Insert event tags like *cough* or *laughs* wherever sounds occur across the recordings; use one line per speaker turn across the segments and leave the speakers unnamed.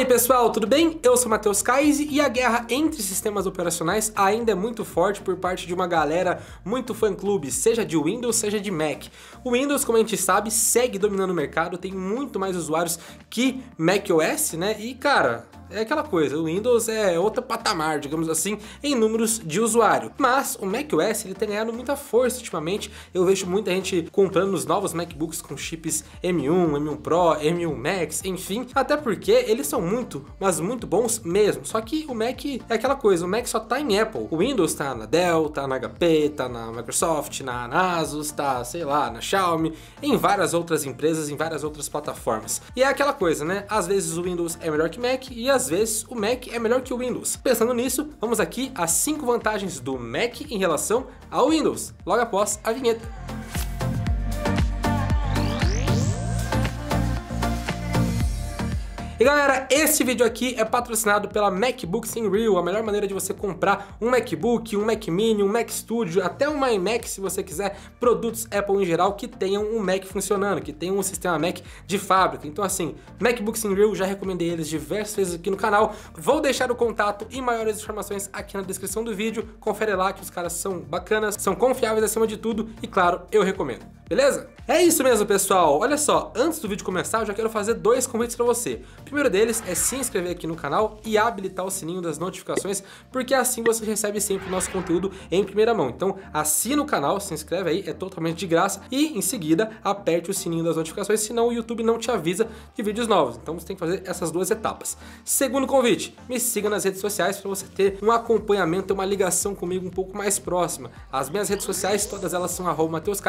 aí pessoal, tudo bem? Eu sou Matheus Kaise e a guerra entre sistemas operacionais ainda é muito forte por parte de uma galera muito fã-clube, seja de Windows, seja de Mac. O Windows, como a gente sabe, segue dominando o mercado, tem muito mais usuários que macOS, né? E cara, é aquela coisa, o Windows é outro patamar, digamos assim, em números de usuário. Mas o macOS ele tem ganhado muita força ultimamente. Eu vejo muita gente comprando os novos MacBooks com chips M1, M1 Pro, M1 Max, enfim. Até porque eles são muito, mas muito bons mesmo. Só que o Mac é aquela coisa, o Mac só tá em Apple. O Windows tá na Dell, tá na HP, tá na Microsoft, na Asus, tá, sei lá, na Xiaomi, em várias outras empresas, em várias outras plataformas. E é aquela coisa, né? Às vezes o Windows é melhor que Mac e às às vezes o Mac é melhor que o Windows. Pensando nisso, vamos aqui às 5 vantagens do Mac em relação ao Windows, logo após a vinheta. E galera, esse vídeo aqui é patrocinado pela MacBooks in Real, a melhor maneira de você comprar um MacBook, um Mac Mini, um Mac Studio, até um iMac se você quiser, produtos Apple em geral que tenham um Mac funcionando, que tenham um sistema Mac de fábrica. Então assim, MacBooks in Real, já recomendei eles diversas vezes aqui no canal, vou deixar o contato e maiores informações aqui na descrição do vídeo, confere lá que os caras são bacanas, são confiáveis acima de tudo e claro, eu recomendo. Beleza? É isso mesmo, pessoal. Olha só, antes do vídeo começar, eu já quero fazer dois convites para você. Primeiro deles é se inscrever aqui no canal e habilitar o sininho das notificações, porque assim você recebe sempre o nosso conteúdo em primeira mão. Então, assina o canal, se inscreve aí, é totalmente de graça e em seguida aperte o sininho das notificações, senão o YouTube não te avisa de vídeos novos. Então, você tem que fazer essas duas etapas. Segundo convite, me siga nas redes sociais para você ter um acompanhamento, uma ligação comigo um pouco mais próxima. As minhas redes sociais, todas elas são arroba Mateus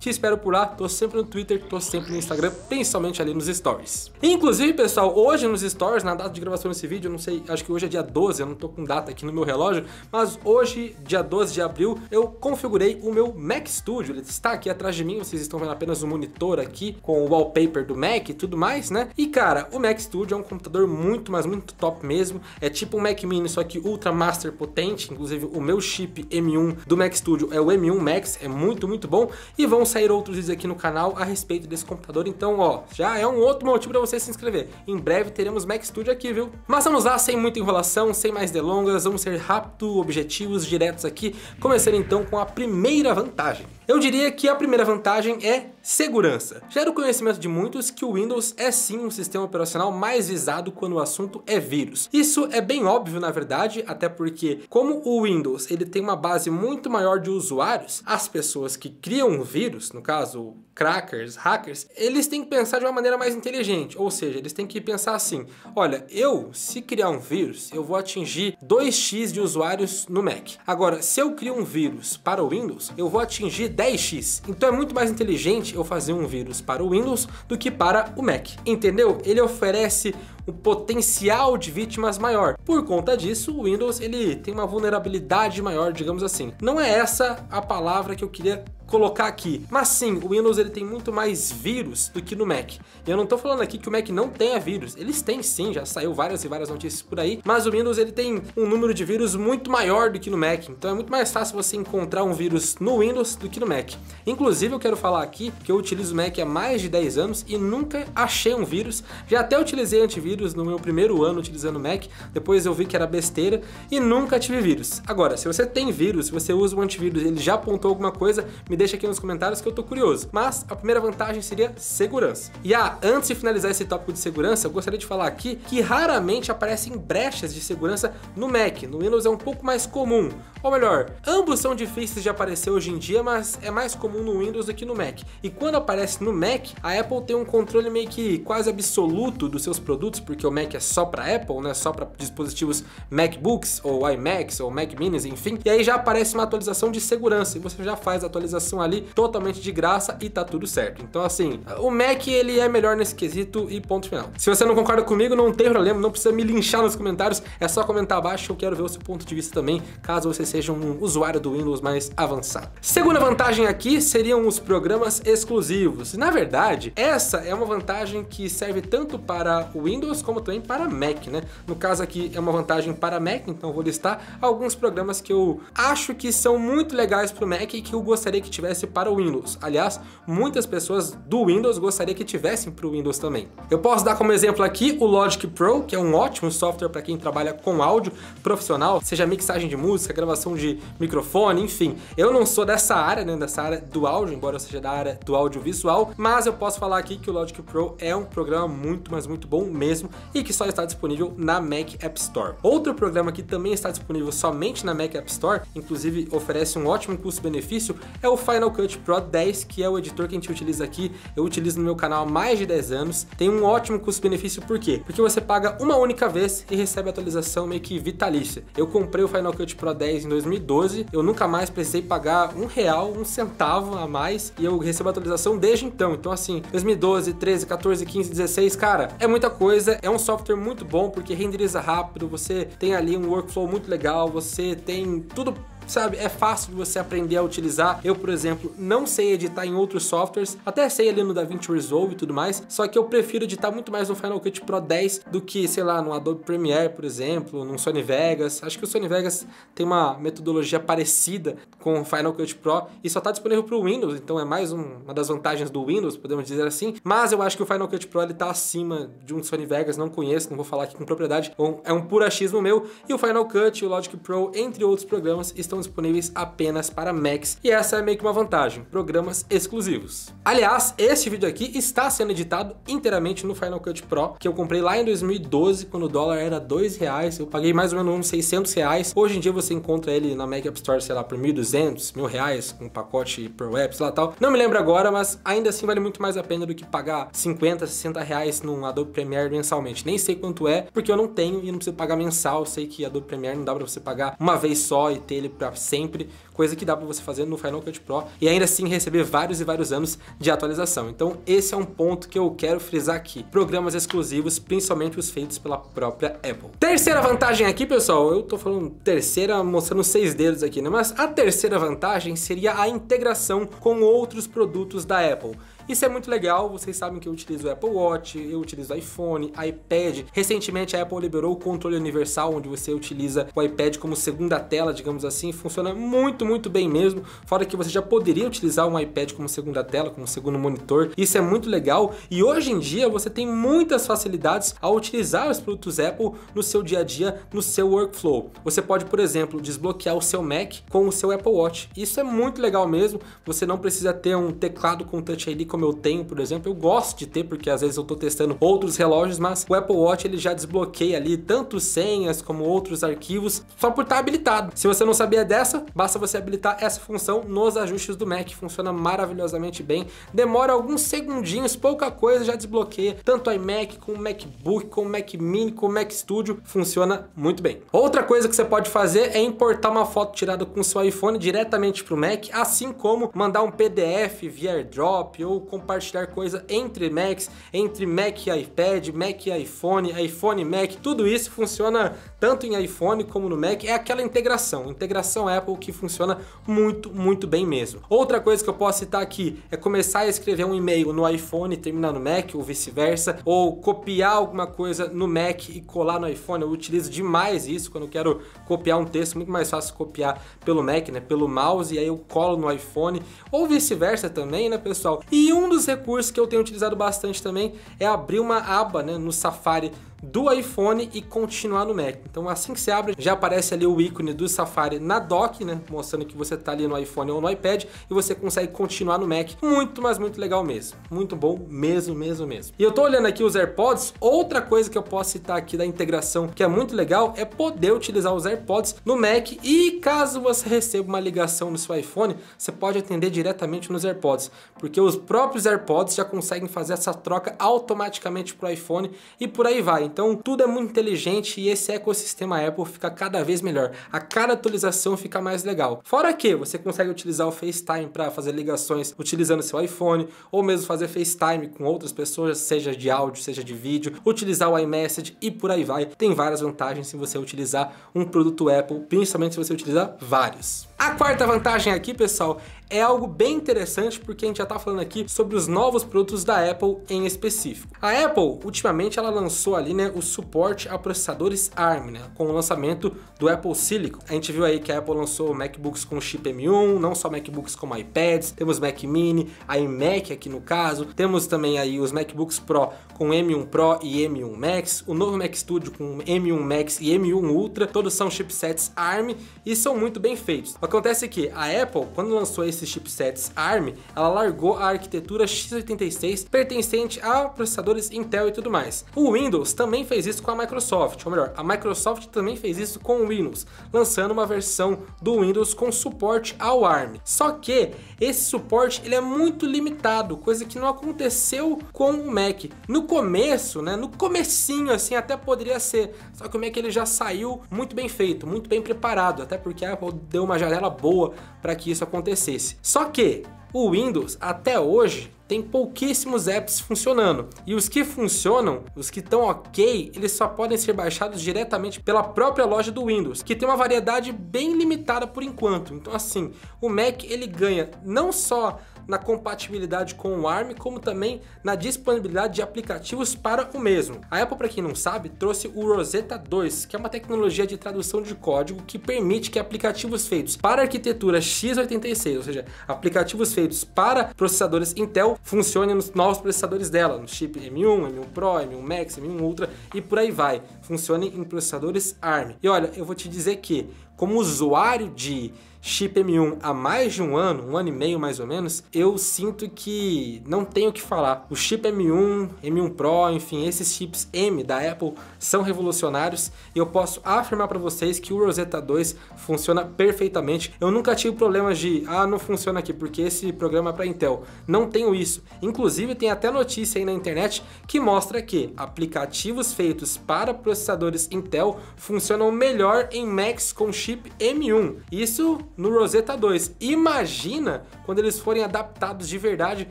te espero por lá, tô sempre no Twitter, tô sempre no Instagram, principalmente ali nos stories. Inclusive, pessoal, hoje nos stories, na data de gravação desse vídeo, eu não sei, acho que hoje é dia 12, eu não tô com data aqui no meu relógio, mas hoje, dia 12 de abril, eu configurei o meu Mac Studio, ele está aqui atrás de mim, vocês estão vendo apenas o monitor aqui, com o wallpaper do Mac e tudo mais, né? E cara, o Mac Studio é um computador muito, mas muito top mesmo, é tipo um Mac Mini, só que ultra master potente, inclusive o meu chip M1 do Mac Studio é o M1 Max, é muito, muito bom, e vão sair outros vídeos aqui no canal a respeito desse computador, então ó, já é um outro motivo para você se inscrever. Em breve teremos Mac Studio aqui, viu? Mas vamos lá, sem muita enrolação, sem mais delongas, vamos ser rápido, objetivos, diretos aqui, começando então com a primeira vantagem. Eu diria que a primeira vantagem é segurança. Já era o conhecimento de muitos que o Windows é sim um sistema operacional mais visado quando o assunto é vírus. Isso é bem óbvio na verdade, até porque como o Windows ele tem uma base muito maior de usuários, as pessoas que criam vírus, no caso crackers, hackers, eles têm que pensar de uma maneira mais inteligente, ou seja, eles têm que pensar assim, olha, eu, se criar um vírus, eu vou atingir 2x de usuários no Mac. Agora, se eu crio um vírus para o Windows, eu vou atingir 10x. Então é muito mais inteligente eu fazer um vírus para o Windows do que para o Mac. Entendeu? Ele oferece um potencial de vítimas maior. Por conta disso, o Windows ele tem uma vulnerabilidade maior, digamos assim. Não é essa a palavra que eu queria colocar aqui. Mas sim, o Windows ele tem muito mais vírus do que no Mac. E eu não estou falando aqui que o Mac não tenha vírus. Eles têm sim, já saiu várias e várias notícias por aí. Mas o Windows ele tem um número de vírus muito maior do que no Mac. Então é muito mais fácil você encontrar um vírus no Windows do que no Mac. Inclusive eu quero falar aqui que eu utilizo o Mac há mais de 10 anos e nunca achei um vírus. Já até utilizei antivírus vírus no meu primeiro ano utilizando Mac, depois eu vi que era besteira e nunca tive vírus. Agora, se você tem vírus, se você usa um antivírus e ele já apontou alguma coisa, me deixa aqui nos comentários que eu tô curioso. Mas a primeira vantagem seria segurança. E ah, antes de finalizar esse tópico de segurança, eu gostaria de falar aqui que raramente aparecem brechas de segurança no Mac. No Windows é um pouco mais comum. Ou melhor, ambos são difíceis de aparecer hoje em dia, mas é mais comum no Windows do que no Mac. E quando aparece no Mac, a Apple tem um controle meio que quase absoluto dos seus produtos, porque o Mac é só para Apple, né? Só para dispositivos MacBooks ou iMacs ou Mac Minis, enfim. E aí já aparece uma atualização de segurança e você já faz a atualização ali totalmente de graça e tá tudo certo. Então assim, o Mac ele é melhor nesse quesito e ponto final. Se você não concorda comigo, não tem problema, não precisa me linchar nos comentários, é só comentar abaixo, eu quero ver o seu ponto de vista também, caso você seja seja um usuário do Windows mais avançado. Segunda vantagem aqui seriam os programas exclusivos. Na verdade, essa é uma vantagem que serve tanto para o Windows como também para Mac, né? No caso aqui é uma vantagem para Mac, então vou listar alguns programas que eu acho que são muito legais para o Mac e que eu gostaria que tivesse para o Windows. Aliás, muitas pessoas do Windows gostaria que tivessem para o Windows também. Eu posso dar como exemplo aqui o Logic Pro, que é um ótimo software para quem trabalha com áudio profissional, seja mixagem de música, gravação de microfone, enfim. Eu não sou dessa área, né, dessa área do áudio, embora eu seja da área do audiovisual, mas eu posso falar aqui que o Logic Pro é um programa muito, mas muito bom mesmo e que só está disponível na Mac App Store. Outro programa que também está disponível somente na Mac App Store, inclusive oferece um ótimo custo-benefício, é o Final Cut Pro 10, que é o editor que a gente utiliza aqui. Eu utilizo no meu canal há mais de 10 anos. Tem um ótimo custo-benefício, por quê? Porque você paga uma única vez e recebe atualização meio que vitalícia. Eu comprei o Final Cut Pro 10 em 2012, eu nunca mais precisei pagar um real, um centavo a mais e eu recebo atualização desde então. Então, assim, 2012, 13, 14, 15, 16, cara, é muita coisa. É um software muito bom porque renderiza rápido, você tem ali um workflow muito legal, você tem tudo sabe, é fácil de você aprender a utilizar. Eu, por exemplo, não sei editar em outros softwares, até sei ali no DaVinci Resolve e tudo mais, só que eu prefiro editar muito mais no Final Cut Pro 10 do que, sei lá, no Adobe Premiere, por exemplo, no Sony Vegas. Acho que o Sony Vegas tem uma metodologia parecida com o Final Cut Pro e só está disponível para o Windows, então é mais um, uma das vantagens do Windows, podemos dizer assim. Mas eu acho que o Final Cut Pro ele tá acima de um Sony Vegas, não conheço, não vou falar aqui com propriedade, é um puro achismo meu. E o Final Cut, o Logic Pro, entre outros programas, estão estão disponíveis apenas para Macs e essa é meio que uma vantagem, programas exclusivos. Aliás, esse vídeo aqui está sendo editado inteiramente no Final Cut Pro, que eu comprei lá em 2012, quando o dólar era dois reais, eu paguei mais ou menos uns 600 reais. Hoje em dia você encontra ele na Mac App Store, sei lá, por 1.200, mil reais, com um pacote Pro sei lá tal. Não me lembro agora, mas ainda assim vale muito mais a pena do que pagar 50, 60 reais num Adobe Premiere mensalmente. Nem sei quanto é, porque eu não tenho e não preciso pagar mensal. Eu sei que Adobe Premiere não dá pra você pagar uma vez só e ter ele pra sempre, coisa que dá para você fazer no Final Cut Pro e ainda assim receber vários e vários anos de atualização. Então esse é um ponto que eu quero frisar aqui. Programas exclusivos, principalmente os feitos pela própria Apple. Terceira vantagem aqui, pessoal, eu tô falando terceira mostrando seis dedos aqui, né? Mas a terceira vantagem seria a integração com outros produtos da Apple. Isso é muito legal, vocês sabem que eu utilizo o Apple Watch, eu utilizo o iPhone, iPad. Recentemente a Apple liberou o controle universal, onde você utiliza o iPad como segunda tela, digamos assim. Funciona muito, muito bem mesmo. Fora que você já poderia utilizar um iPad como segunda tela, como segundo monitor. Isso é muito legal. E hoje em dia você tem muitas facilidades ao utilizar os produtos Apple no seu dia a dia, no seu workflow. Você pode, por exemplo, desbloquear o seu Mac com o seu Apple Watch. Isso é muito legal mesmo. Você não precisa ter um teclado com Touch ID como eu tenho, por exemplo, eu gosto de ter porque às vezes eu estou testando outros relógios, mas o Apple Watch ele já desbloqueia ali tanto senhas como outros arquivos só por estar habilitado. Se você não sabia dessa, basta você habilitar essa função nos ajustes do Mac, funciona maravilhosamente bem. Demora alguns segundinhos, pouca coisa já desbloqueia tanto o iMac com o MacBook, com o Mac Mini, com o Mac Studio, funciona muito bem. Outra coisa que você pode fazer é importar uma foto tirada com seu iPhone diretamente para o Mac, assim como mandar um PDF via AirDrop ou compartilhar coisa entre Macs, entre Mac e iPad, Mac e iPhone, iPhone e Mac, tudo isso funciona tanto em iPhone como no Mac, é aquela integração, integração Apple que funciona muito, muito bem mesmo. Outra coisa que eu posso citar aqui é começar a escrever um e-mail no iPhone e terminar no Mac, ou vice-versa, ou copiar alguma coisa no Mac e colar no iPhone. Eu utilizo demais isso quando eu quero copiar um texto, muito mais fácil copiar pelo Mac, né, pelo mouse, e aí eu colo no iPhone, ou vice-versa também, né, pessoal? E um dos recursos que eu tenho utilizado bastante também é abrir uma aba, né, no Safari do iPhone e continuar no Mac. Então assim que você abre, já aparece ali o ícone do Safari na dock, né, mostrando que você está ali no iPhone ou no iPad e você consegue continuar no Mac. Muito, mas muito legal mesmo. Muito bom mesmo, mesmo, mesmo. E eu tô olhando aqui os AirPods, outra coisa que eu posso citar aqui da integração que é muito legal é poder utilizar os AirPods no Mac e caso você receba uma ligação no seu iPhone, você pode atender diretamente nos AirPods, porque os próprios AirPods já conseguem fazer essa troca automaticamente para o iPhone e por aí vai. Então tudo é muito inteligente e esse ecossistema Apple fica cada vez melhor. A cada atualização fica mais legal. Fora que você consegue utilizar o FaceTime para fazer ligações utilizando seu iPhone, ou mesmo fazer FaceTime com outras pessoas, seja de áudio, seja de vídeo, utilizar o iMessage e por aí vai. Tem várias vantagens se você utilizar um produto Apple, principalmente se você utilizar vários. A quarta vantagem aqui, pessoal, é algo bem interessante porque a gente já está falando aqui sobre os novos produtos da Apple em específico. A Apple, ultimamente, ela lançou ali, né, o suporte a processadores ARM, né, com o lançamento do Apple Silicon. A gente viu aí que a Apple lançou MacBooks com chip M1, não só MacBooks como iPads, temos Mac Mini, iMac aqui no caso, temos também aí os MacBooks Pro com M1 Pro e M1 Max, o novo Mac Studio com M1 Max e M1 Ultra, todos são chipsets ARM e são muito bem feitos. Acontece que a Apple, quando lançou esses chipsets ARM, ela largou a arquitetura x86 pertencente a processadores Intel e tudo mais. O Windows também fez isso com a Microsoft, ou melhor, a Microsoft também fez isso com o Windows, lançando uma versão do Windows com suporte ao ARM. Só que esse suporte ele é muito limitado, coisa que não aconteceu com o Mac. No começo, né, no comecinho assim até poderia ser, só que o Mac ele já saiu muito bem feito, muito bem preparado, até porque a Apple deu uma janela boa para que isso acontecesse. Só que o Windows até hoje tem pouquíssimos apps funcionando. E os que funcionam, os que estão ok, eles só podem ser baixados diretamente pela própria loja do Windows, que tem uma variedade bem limitada por enquanto. Então assim, o Mac ele ganha não só na compatibilidade com o ARM, como também na disponibilidade de aplicativos para o mesmo. A Apple, para quem não sabe, trouxe o Rosetta 2, que é uma tecnologia de tradução de código que permite que aplicativos feitos para arquitetura x86, ou seja, aplicativos feitos para processadores Intel, funcionem nos novos processadores dela, no chip M1, M1 Pro, M1 Max, M1 Ultra e por aí vai. Funcionem em processadores ARM. E olha, eu vou te dizer que como usuário de chip M1 há mais de um ano, um ano e meio mais ou menos, eu sinto que não tenho o que falar. O chip M1, M1 Pro, enfim, esses chips M da Apple são revolucionários e eu posso afirmar para vocês que o Rosetta 2 funciona perfeitamente. Eu nunca tive problemas de, ah, não funciona aqui porque esse programa é para Intel. Não tenho isso. Inclusive tem até notícia aí na internet que mostra que aplicativos feitos para processadores Intel funcionam melhor em Macs com chip M1. Isso no Rosetta 2. Imagina quando eles forem adaptados de verdade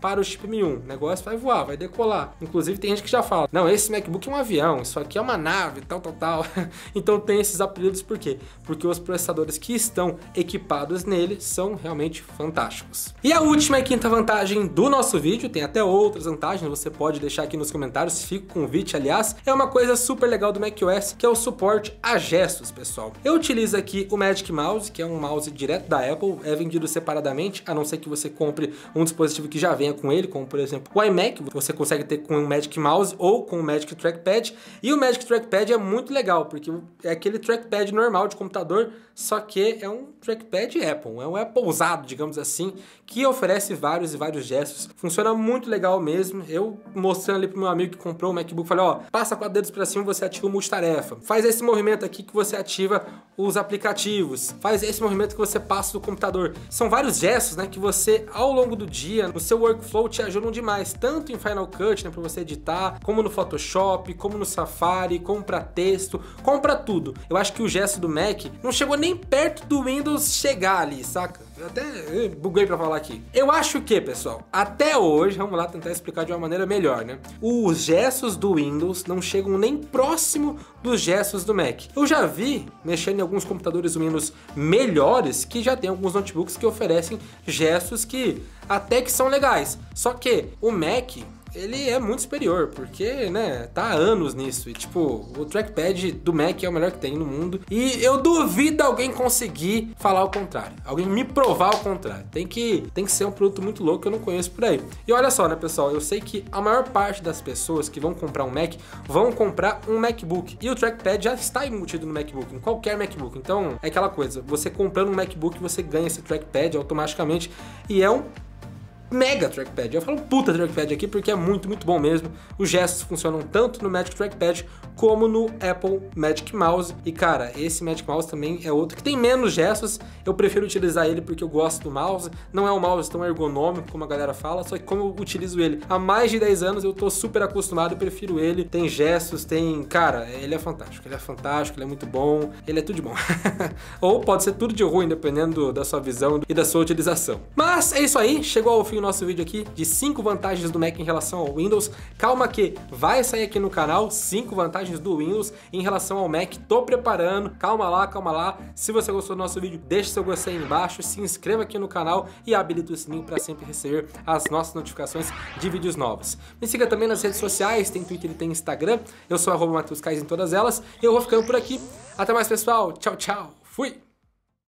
para o chip M1. O negócio vai voar, vai decolar. Inclusive tem gente que já fala: "Não, esse MacBook é um avião, isso aqui é uma nave, tal, tal, tal". *laughs* então tem esses apelidos por quê? Porque os processadores que estão equipados nele são realmente fantásticos. E a última e quinta vantagem do nosso vídeo, tem até outras vantagens, você pode deixar aqui nos comentários, fica o convite, aliás, é uma coisa super legal do macOS, que é o suporte a gestos, pessoal. Eu utilizo aqui o Magic Mouse, que é um mouse direto da Apple, é vendido separadamente, a não ser que você compre um dispositivo que já venha com ele, como por exemplo o iMac, você consegue ter com o Magic Mouse ou com o Magic Trackpad. E o Magic Trackpad é muito legal, porque é aquele trackpad normal de computador, só que é um trackpad Apple, é um Apple usado, digamos assim, que oferece vários e vários gestos. Funciona muito legal mesmo. Eu mostrando ali pro meu amigo que comprou o MacBook, falei, ó, passa quatro dedos para cima você ativa o multitarefa. Faz esse movimento aqui que você ativa os aplicativos. Faz esse movimento que você passa do computador. São vários gestos, né, que você ao longo do dia, no seu workflow te ajudam demais, tanto em Final Cut, né, para você editar, como no Photoshop, como no Safari, como para texto, como para tudo. Eu acho que o gesto do Mac não chegou nem perto do Windows chegar ali, saca? Eu até buguei para falar aqui. Eu acho que, pessoal, até hoje, vamos lá tentar explicar de uma maneira melhor, né? Os gestos do Windows não chegam nem próximo dos gestos do Mac. Eu já vi mexendo em alguns computadores Windows melhores que já tem alguns notebooks que oferecem gestos que até que são legais. Só que o Mac ele é muito superior, porque, né, tá há anos nisso. E, tipo, o trackpad do Mac é o melhor que tem no mundo. E eu duvido alguém conseguir falar o contrário. Alguém me provar o contrário. Tem que, tem que ser um produto muito louco que eu não conheço por aí. E olha só, né, pessoal, eu sei que a maior parte das pessoas que vão comprar um Mac vão comprar um MacBook. E o trackpad já está embutido no MacBook, em qualquer MacBook. Então, é aquela coisa, você comprando um MacBook, você ganha esse trackpad automaticamente. E é um mega trackpad. Eu falo puta trackpad aqui porque é muito, muito bom mesmo. Os gestos funcionam tanto no Magic Trackpad como no Apple Magic Mouse. E cara, esse Magic Mouse também é outro que tem menos gestos. Eu prefiro utilizar ele porque eu gosto do mouse. Não é um mouse tão ergonômico como a galera fala, só que como eu utilizo ele há mais de 10 anos, eu tô super acostumado, eu prefiro ele. Tem gestos, tem. Cara, ele é fantástico. Ele é fantástico, ele é muito bom, ele é tudo de bom. *laughs* Ou pode ser tudo de ruim, dependendo da sua visão e da sua utilização. Mas é isso aí, chegou ao fim o nosso vídeo aqui de 5 vantagens do Mac em relação ao Windows. Calma que vai sair aqui no canal 5 vantagens do Windows em relação ao Mac. Tô preparando, calma lá, calma lá. Se você gostou do nosso vídeo, deixe seu gostei aí embaixo, se inscreva aqui no canal e habilite o sininho para sempre receber as nossas notificações de vídeos novos. Me siga também nas redes sociais, tem Twitter e tem Instagram. Eu sou arroba Matheus Kais em todas elas. E eu vou ficando por aqui. Até mais, pessoal. Tchau, tchau. Fui!